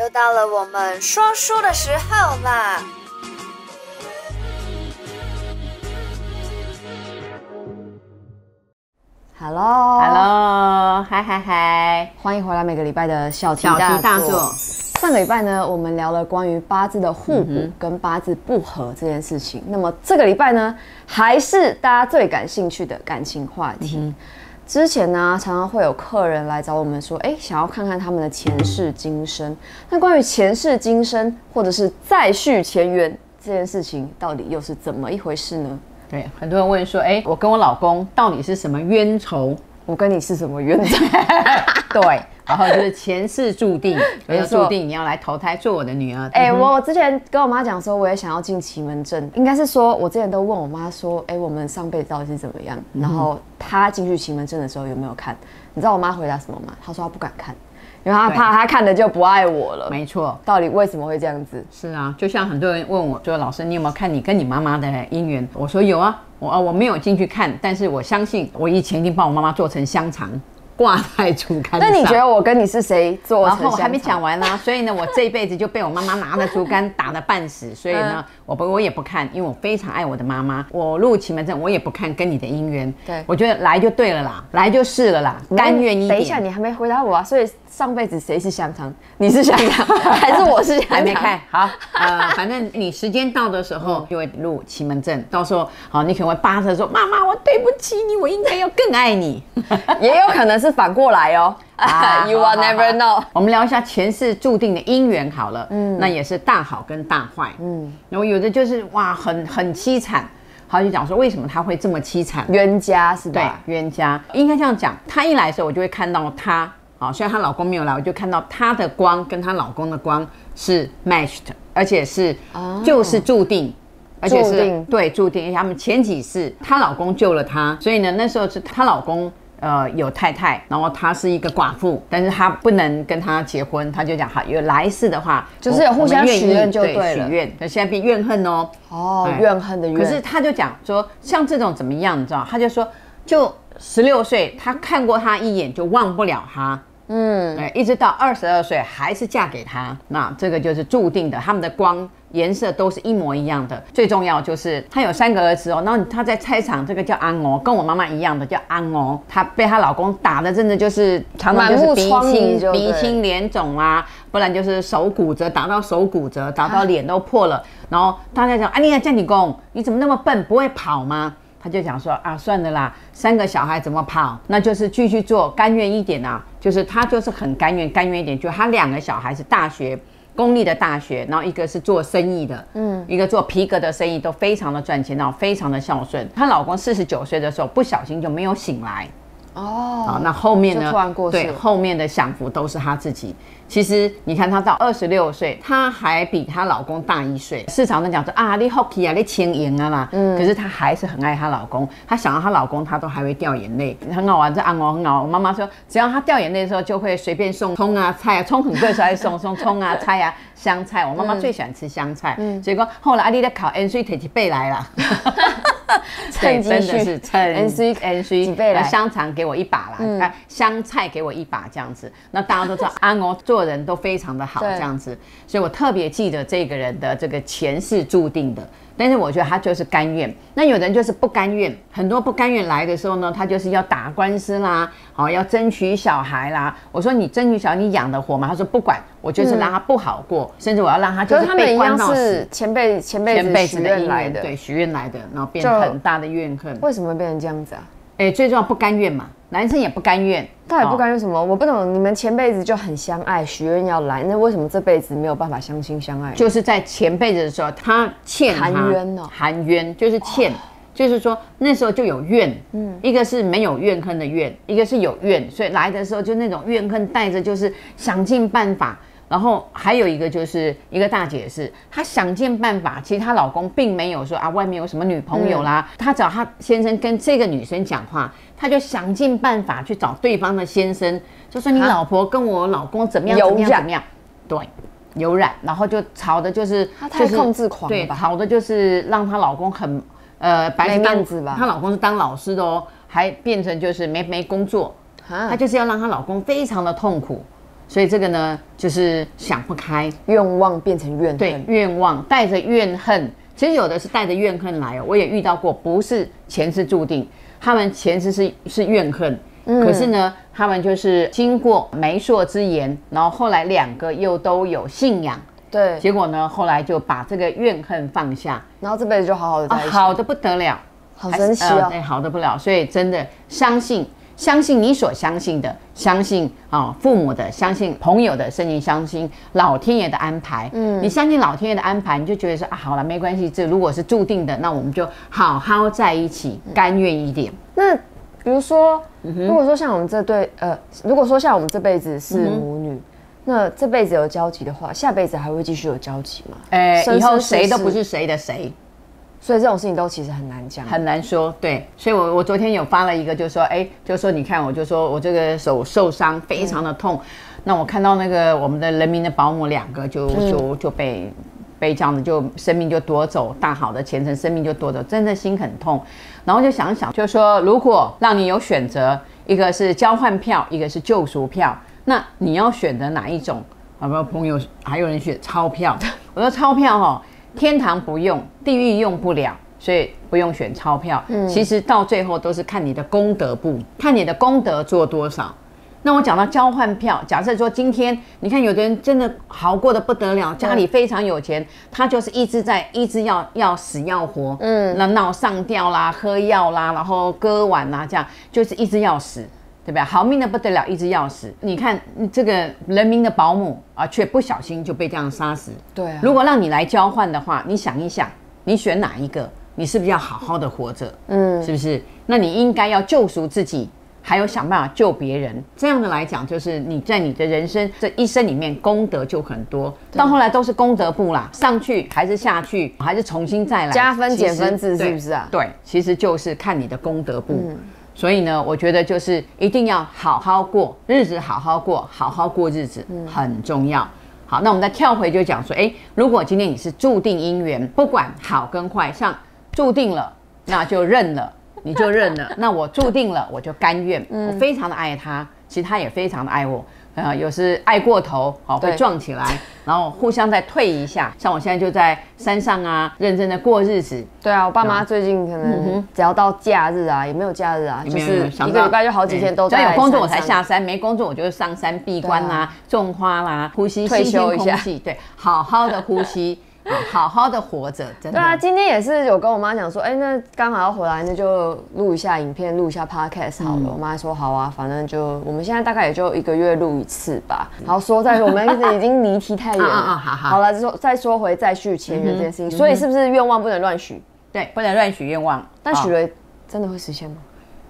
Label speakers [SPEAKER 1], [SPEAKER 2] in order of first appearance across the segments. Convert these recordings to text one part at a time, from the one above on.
[SPEAKER 1] 又到了我们说书的时候啦
[SPEAKER 2] ！Hello
[SPEAKER 3] Hello，嗨嗨嗨，
[SPEAKER 2] 欢迎回来每个礼拜的小题
[SPEAKER 3] 大做。
[SPEAKER 2] 上个礼拜呢，我们聊了关于八字的互补跟八字不合这件事情。那么这个礼拜呢，还是大家最感兴趣的感情话题。之前呢，常常会有客人来找我们说，哎，想要看看他们的前世今生。那关于前世今生或者是再续前缘这件事情，到底又是怎么一回事呢？
[SPEAKER 3] 对，很多人问说，哎，我跟我老公到底是什么冤仇？
[SPEAKER 2] 我跟你是什么冤仇？
[SPEAKER 3] 对。然后就是前世注定，没注定你要来投胎做我的女儿。
[SPEAKER 2] 哎，我之前跟我妈讲说，我也想要进奇门阵，应该是说我之前都问我妈说，哎，我们上辈子到底是怎么样？然后她进去奇门阵的时候有没有看？你知道我妈回答什么吗？她说她不敢看，因为他怕他看了就不爱我了。
[SPEAKER 3] 没错，
[SPEAKER 2] 到底为什么会这样子？
[SPEAKER 3] 是啊，就像很多人问我说，老师你有没有看你跟你妈妈的姻缘？我说有啊，我啊我没有进去看，但是我相信我以前已经帮我妈妈做成香肠。挂在竹竿
[SPEAKER 2] 那你觉得我跟你是谁做？
[SPEAKER 3] 然后还没讲完呢，所以呢，我这一辈子就被我妈妈拿着竹竿打的半死。所以呢，我不我也不看，因为我非常爱我的妈妈。我入奇门阵，我也不看跟你的姻缘。
[SPEAKER 2] 对，
[SPEAKER 3] 我觉得来就对了啦，来就是了啦，甘愿一点。
[SPEAKER 2] 等一下，你还没回答我啊，所以。上辈子谁是香肠？你是香肠 还是我是香肠？
[SPEAKER 3] 还没看 好，呃，反正你时间到的时候就会入奇门阵，到时候好，你可能会扒着说：“妈妈，我对不起你，我应该要更爱你。”
[SPEAKER 2] 也有可能是反过来哦。You will never know。
[SPEAKER 3] 我们聊一下前世注定的姻缘好了，嗯，那也是大好跟大坏，嗯，然后有的就是哇，很很凄惨，好就讲说为什么他会这么凄惨？
[SPEAKER 2] 冤家是吧？
[SPEAKER 3] 对，冤家应该这样讲。他一来的时候，我就会看到他。啊，虽然她老公没有来，我就看到她的光跟她老公的光是 matched，而且是就是注定，
[SPEAKER 2] 而且是
[SPEAKER 3] 对注定。因为他们前几世她老公救了她，所以呢那时候是她老公呃有太太，然后她是一个寡妇，但是她不能跟他结婚，他就讲好有来世的话，
[SPEAKER 2] 就是有互相许愿就对了。
[SPEAKER 3] 许愿，那现在变怨恨哦。
[SPEAKER 2] 哦，怨恨的怨。
[SPEAKER 3] 可是他就讲说，像这种怎么样，你知道？他就说，就十六岁，他看过他一眼就忘不了他。嗯，对，一直到二十二岁还是嫁给他，那这个就是注定的。他们的光颜色都是一模一样的。最重要就是他有三个儿子哦，然后他在菜场，这个叫安哦，跟我妈妈一样的叫安哦。她被她老公打的真的就是常常就是鼻青鼻青脸肿啊，不然就是手骨折，打到手骨折，打到脸都破了。然后大家讲，啊，你看叫你公，你怎么那么笨，不会跑吗？他就讲说啊，算了啦，三个小孩怎么跑？那就是继续做，甘愿一点啊。就是他就是很甘愿，甘愿一点。就他两个小孩是大学公立的大学，然后一个是做生意的，嗯，一个做皮革的生意，都非常的赚钱，然后非常的孝顺。她老公四十九岁的时候不小心就没有醒来。哦，好，那后面呢？对，后面的享福都是她自己。其实你看，她到二十六岁，她还比她老公大一岁。市场上讲说啊，你 hockey 啊，你轻盈啊啦。嗯。可是她还是很爱她老公，她想到她老公，她都还会掉眼泪。很好玩，这按摩很好。我妈妈说，只要她掉眼泪的时候，就会随便送葱啊、菜啊，葱很贵，所以送 送葱啊、菜啊、香菜。我妈妈最喜欢吃香菜。嗯。结果后来阿丽在考 N C 提起背来了。
[SPEAKER 2] 趁真
[SPEAKER 3] 的是趁 N C N C，香肠给我一把啦，香菜给我一把这样子。那大家都知道安哦，做人都非常的好这样子，所以我特别记得这个人的这个前世注定的。但是我觉得他就是甘愿，那有人就是不甘愿，很多不甘愿来的时候呢，他就是要打官司啦，好要争取小孩啦。我说你争取小孩，你养得活吗？他说不管，我就是让他不好过，甚至我要让他就是被关到死。
[SPEAKER 2] 前辈前辈前辈子的
[SPEAKER 3] 来的，对许愿来的，然后变成很大的怨恨。
[SPEAKER 2] 为什么变成这样子啊？
[SPEAKER 3] 哎，最重要不甘愿嘛，男生也不甘愿，
[SPEAKER 2] 他也不甘愿什么？我不懂，你们前辈子就很相爱，许愿要来，那为什么这辈子没有办法相亲相爱？
[SPEAKER 3] 就是在前辈子的时候，他欠
[SPEAKER 2] 含冤哦，
[SPEAKER 3] 含冤就是欠，就是说那时候就有怨，嗯，一个是没有怨恨的怨，一个是有怨，所以来的时候就那种怨恨带着，就是想尽办法。然后还有一个就是一个大姐是，她想尽办法，其实她老公并没有说啊，外面有什么女朋友啦，她找她先生跟这个女生讲话，她就想尽办法去找对方的先生，就说你老婆跟我老公怎么样怎么样怎么样，对，有染，然后就吵的就是
[SPEAKER 2] 她太控制狂
[SPEAKER 3] 对，吵的就是让她老公很呃
[SPEAKER 2] 白面子吧，
[SPEAKER 3] 她老公是当老师的哦，还变成就是没没工作，她就是要让她老公非常的痛苦。所以这个呢，就是想不开，
[SPEAKER 2] 愿望变成怨
[SPEAKER 3] 对
[SPEAKER 2] 恨，，
[SPEAKER 3] 愿望带着怨恨，其实有的是带着怨恨来哦，我也遇到过，不是前世注定，他们前世是是怨恨，可是呢，他们就是经过媒妁之言，然后后来两个又都有信仰，
[SPEAKER 2] 对，
[SPEAKER 3] 结果呢，后来就把这个怨恨放下，
[SPEAKER 2] 然后这辈子就好好的
[SPEAKER 3] 啊，
[SPEAKER 2] 在一起，
[SPEAKER 3] 好的不得了，
[SPEAKER 2] 好神奇哦。
[SPEAKER 3] 呃对，好的不了，所以真的相信。相信你所相信的，相信啊、父母的，相信朋友的，甚至相信老天爷的安排。嗯，你相信老天爷的安排，你就觉得说啊，好了，没关系，这如果是注定的，那我们就好好在一起，甘愿一点。
[SPEAKER 2] 那比如说，
[SPEAKER 3] 嗯
[SPEAKER 2] 如果说像我们这对呃，如果说像我们这辈子是母女，那这辈子有交集的话，下辈子还会继续有交集吗？
[SPEAKER 3] 呃，
[SPEAKER 2] 生
[SPEAKER 3] 以后谁都不是谁的谁，
[SPEAKER 2] 所以这种事情都其实很难讲。
[SPEAKER 3] 很难说。对，所以我我昨天有发了一个，就是说，哎，就是说你看，我就说我这个手受伤，非常的痛。那我看到那个我们的人民的保姆两个就就就被被这样子就生命就夺走，大好的前程生命就夺走，真的心很痛。然后就想想，就是说，如果让你有选择，一个是交换票，一个是救赎票，那你要选择哪一种？好不好？朋友还有人选钞票，我说钞票哦，天堂不用，地狱用不了。所以不用选钞票，嗯其实到最后都是看你的功德不，看你的功德做多少。那我讲到交换票，假设说今天你看有的人真的好过得不得了，家里非常有钱，他就是一直在一直要要死要活，嗯，那闹上吊啦，喝药啦，然后割腕啦，这样就是一直要死。对吧？好命的不得了，一直要死。你看这个人民的保姆啊，却不小心就被这样杀死。
[SPEAKER 2] 对啊
[SPEAKER 3] 如果让你来交换的话，你想一想，你选哪一个？你是不是要好好的活着？嗯，是不是？那你应该要救赎自己，还有想办法救别人。这样的来讲，就是你在你的人生这一生里面功德就很多。到后来都是功德簿啦，上去还是下去，还是重新再来
[SPEAKER 2] 加分减分制是不是啊
[SPEAKER 3] 对，其实就是看你的功德簿。所以呢，我觉得就是一定要好好过日子，好好过，好好过日子、很重要。好，那我们再跳回就讲说，哎，如果今天你是注定姻缘，不管好跟坏，像注定了，那就认了，你就认了。那我注定了，我就甘愿，我非常的爱他，其实他也非常的爱我。呃，有时爱过头，好、会撞起来，然后互相再退一下。像我现在就在山上啊，认真的过日子，
[SPEAKER 2] 对啊，我爸妈最近可能只要到假日啊，也没有假日啊，就是一个礼拜就好几天都
[SPEAKER 3] 在只
[SPEAKER 2] 在。
[SPEAKER 3] 要有工作我才下。山，没工作我就上山闭关啦、种花啦，呼吸
[SPEAKER 2] 退
[SPEAKER 3] 新鲜空气，对，好好的呼吸，啊好好的活着，真的。
[SPEAKER 2] 对啊，今天也是有跟我妈讲说，哎、那刚好要回来，那就录一下影片，录一下 podcast 好了。
[SPEAKER 3] 嗯
[SPEAKER 2] 我妈说好啊，反正就我们现在大概也就一个月录一次吧。好，说在我们已经离题太远了。
[SPEAKER 3] 啊啊啊好好
[SPEAKER 2] 好了，说再说回再续前缘这件事情，所以是不是愿望不能乱许？
[SPEAKER 3] 对，不能乱许愿望。哦
[SPEAKER 2] 但许了真的会实现吗？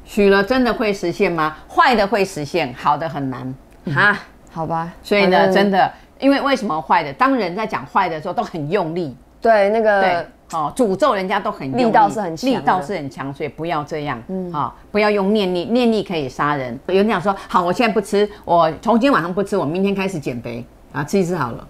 [SPEAKER 3] 许了真的会实现吗？坏的会实现，好的很难哈。
[SPEAKER 2] 好吧，
[SPEAKER 3] 所以呢，真的，因为为什么坏的？当人在讲坏的时候都很用力，
[SPEAKER 2] 对那个
[SPEAKER 3] 对，哦，诅咒人家都很用力
[SPEAKER 2] 力道是很强
[SPEAKER 3] 力道是很强，所以不要这样，嗯，啊，不要用念力，念力可以杀人。有人讲说，好，我现在不吃，我从今天晚上不吃，我明天开始减肥。啊，吃一次好了，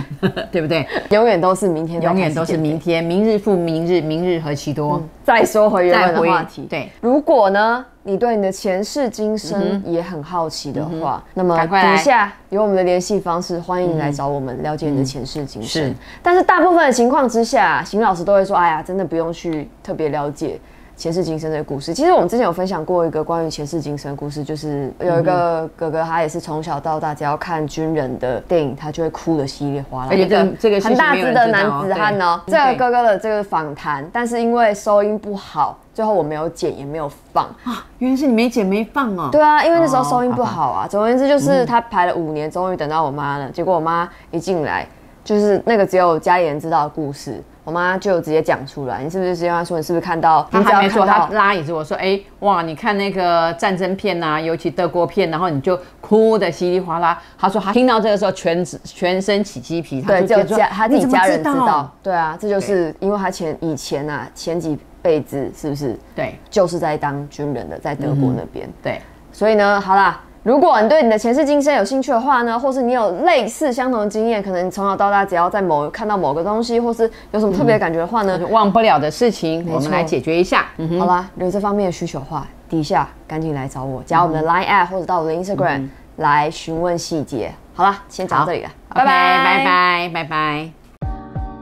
[SPEAKER 3] 对不对？
[SPEAKER 2] 永远都是明天
[SPEAKER 3] 永远都是明天，明日复明日，明日何其多。
[SPEAKER 2] 再说回原本的话题，
[SPEAKER 3] 对，
[SPEAKER 2] 如果呢，你对你的前世今生也很好奇的话，那么
[SPEAKER 3] 嗯赶快来
[SPEAKER 2] 底下有我们的联系方式，欢迎来找我们了解你的前世今生。
[SPEAKER 3] 是
[SPEAKER 2] 但是大部分的情况之下，邢老师都会说：“哎呀，真的不用去特别了解。”前世今生的故事，其实我们之前有分享过一个关于前世今生的故事，就是有一个哥哥，他也是从小到大，只要看军人的电影，他就会哭得稀里哗啦。
[SPEAKER 3] 而且这个
[SPEAKER 2] 很大只的男子汉哦，
[SPEAKER 3] 对
[SPEAKER 2] 这个哥哥的这个访谈，但是因为收音不好，最后我没有剪也没有放。
[SPEAKER 3] 啊，原来是你没剪没放哦。
[SPEAKER 2] 对啊，因为那时候
[SPEAKER 3] 哦
[SPEAKER 2] 收音不
[SPEAKER 3] 好
[SPEAKER 2] 啊。总而言之，就是他排了五年，终于等到我妈了。结果我妈一进来，就是那个只有家里人知道的故事，我妈就直接讲出来。你是不是直接跟她说，你是不是看到？
[SPEAKER 3] 他
[SPEAKER 2] 你只要
[SPEAKER 3] 还没说，他
[SPEAKER 2] 看到
[SPEAKER 3] 拉椅子，我说，哎、哇，你看那个战争片呐、尤其德国片，然后你就哭的稀里哗啦。她说她听到这个时候全全身起鸡皮，他
[SPEAKER 2] 对，
[SPEAKER 3] 就
[SPEAKER 2] 家他自己家人知道
[SPEAKER 3] 道。。
[SPEAKER 2] 对啊，这就是因为她前以前啊前几辈子是不是
[SPEAKER 3] 对
[SPEAKER 2] 就是在当军人的，在德国那边。
[SPEAKER 3] 对，
[SPEAKER 2] 所以呢，好啦，如果你对你的前世今生有兴趣的话呢，或是你有类似相同的经验，可能你从小到大只要在某看到某个东西，或是有什么特别感觉的话呢，
[SPEAKER 3] 忘不了的事情，我们来解决一下。嗯、
[SPEAKER 2] 好啦，有这方面的需求的话，底下赶紧来找我，加我们的 Line App、或者到我的 Instagram、来询问细节。
[SPEAKER 4] 好啦，先讲到这里了，
[SPEAKER 3] 拜拜拜拜拜拜。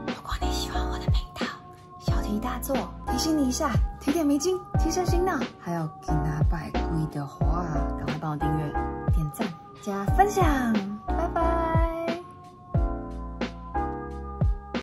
[SPEAKER 2] 如果你喜欢我的频道，小题大做提醒你一下，提点迷津，提升心脑，还有给拿百贵的话。帮我订阅点赞加分享拜拜。